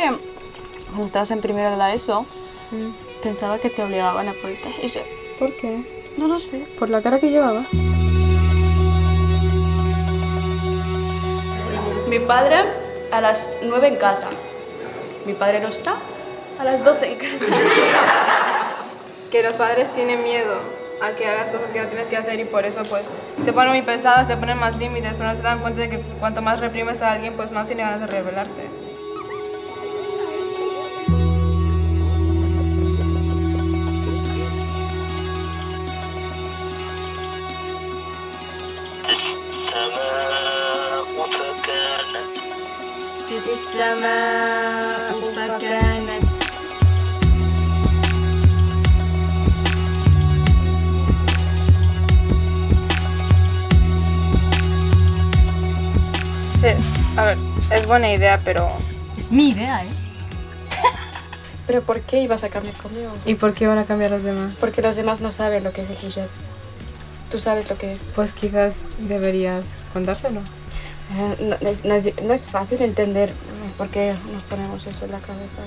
que cuando estabas en primero de la ESO, pensaba que te obligaban a ponerte hijab. ¿Por qué? No lo sé. ¿Por la cara que llevaba? Mi padre a las 9 en casa. Mi padre no está a las 12 en casa. Que los padres tienen miedo a que hagas cosas que no tienes que hacer y por eso pues se ponen muy pesados, se ponen más límites, pero no se dan cuenta de que cuanto más reprimes a alguien, pues más tiene ganas de rebelarse. السماء فكانت السماء فكانت Sí, a ver, es buena idea, pero... Es mi idea, ¿eh? ¿Pero por qué ibas a cambiar conmigo? ¿Y por qué van a cambiar los demás? Porque los demás no saben lo que es el hijab. Tú sabes lo que es. Pues quizás deberías contárselo. Eh, no, es, no es- fácil entender por qué nos ponemos eso en la cabeza.